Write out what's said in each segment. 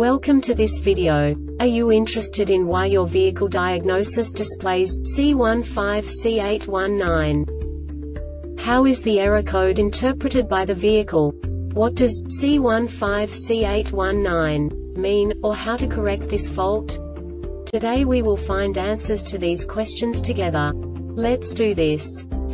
Welcome to this video. Are you interested in why your vehicle diagnosis displays C15C819? How is the error code interpreted by the vehicle? What does C15C819 mean, or how to correct this fault? Today we will find answers to these questions together. Let's do this.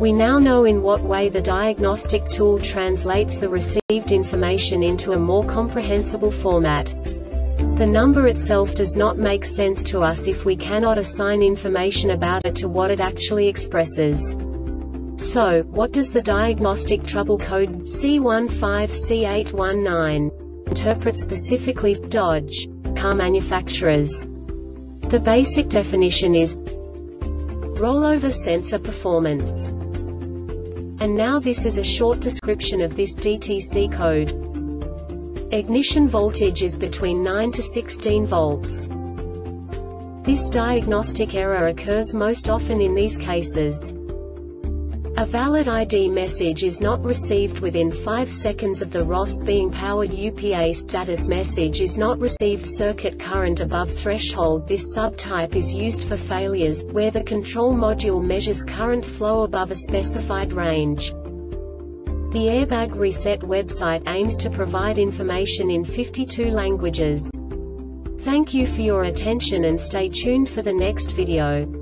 We now know in what way the diagnostic tool translates the received information into a more comprehensible format. The number itself does not make sense to us if we cannot assign information about it to what it actually expresses. So, what does the diagnostic trouble code C15C819 interpret specifically Dodge car manufacturers? The basic definition is rollover sensor performance. And now this is a short description of this DTC code. Ignition voltage is between 9 to 16 volts. This diagnostic error occurs most often in these cases. A valid ID message is not received within 5 seconds of the ROS being powered UPA status message is not received circuit current above threshold This subtype is used for failures, where the control module measures current flow above a specified range. The Airbag Reset website aims to provide information in 52 languages. Thank you for your attention and stay tuned for the next video.